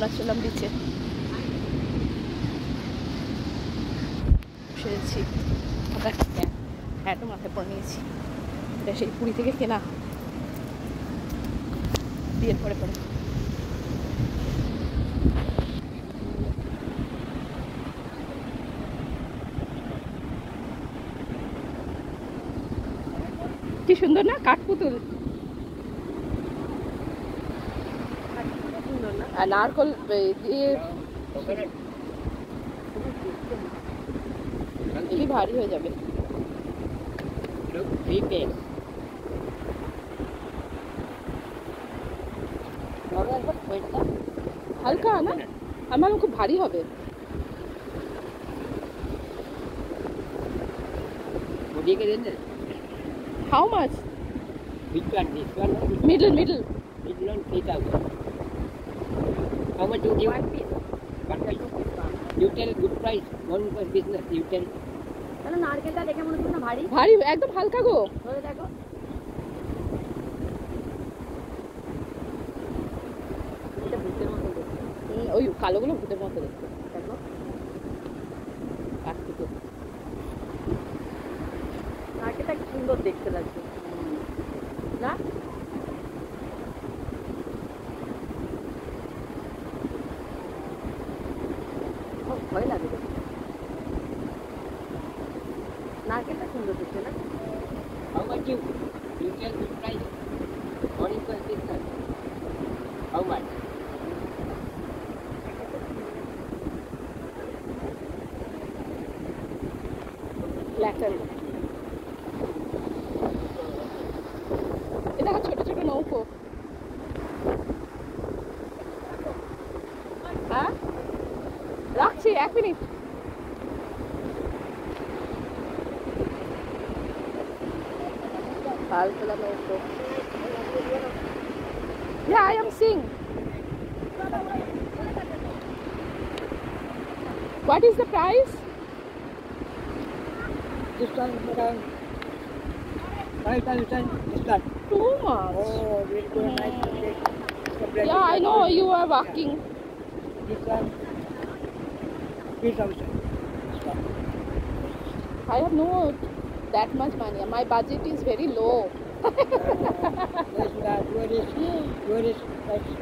অরুণাচলাম বিচে সেরেছি একটা প্যান্ট মাথায় পরে নিয়েছি। এটা সেই পুরী থেকে কেনা। বিয়ের পরে পরে। কি সুন্দর না, কাঠপুতুল। আর নারকল এ- দিয়ে কি ভারী হয়ে যাবে হালকা না আমার খুব ভারী হবে ওদিকে দেন না how much which one this one or which middle middle This one three thousand. How much you give? One piece. One piece. You tell good price. One business. You tell. তাহলে নারকেলটা দেখে মনে হচ্ছে না ভারী ভারী একদম হালকা গো ধরে দেখো এটা ভূতের মতো ওই কালোগুলো ভূতের মতো দেখতে দেখো কাঠপুতুল নারকেলটা সুন্দর দেখতে লাগছে না ভয় লাগে। নারকেলটা সুন্দর দেখতে না How much you? Tell price. Is. How much? রাখছি এক মিনিট ফালতোলা নৌকো Yeah, I am seeing. What is the price? This one, madam. Five thousand. This one. Too much. Oh, very good. Nice. Okay. Yeah, I know you are walking. This one. I have no that much money. My budget is very low.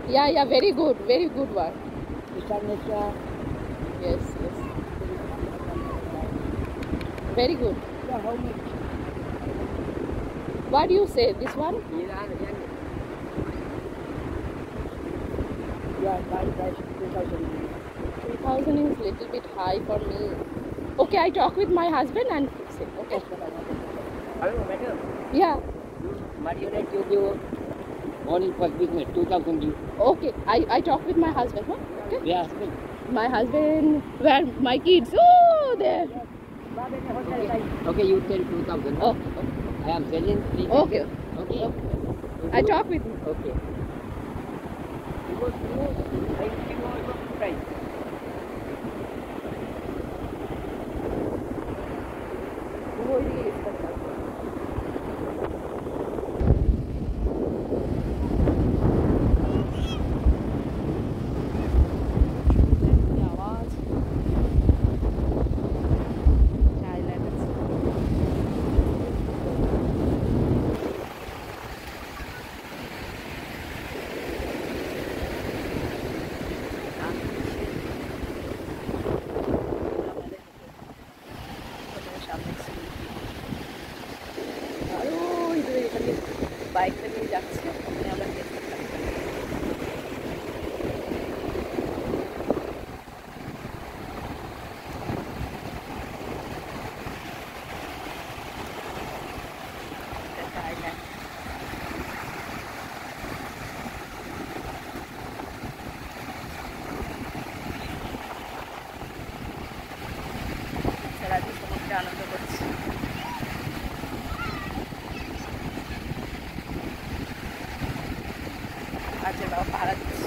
Yeah, yeah, very good, very good. Uh, Yes, yes. Very good. yeah, how much? What do you say? This one? Yeah, thousand. 2000 is little bit high for me. Okay, I talk with my husband and fix it. Okay. Hello, madam. Yeah. Marionette you give morning for business, 2000 you. Okay. I, I talk with my husband. Huh? Okay. Yeah, husband. My husband. Where my kids? Oh, there. Okay. okay, you tell 2000. Oh. I am selling three. Okay. Okay. I talk with him. Okay. বাইকটা নিয়ে যাচ্ছে 我发了。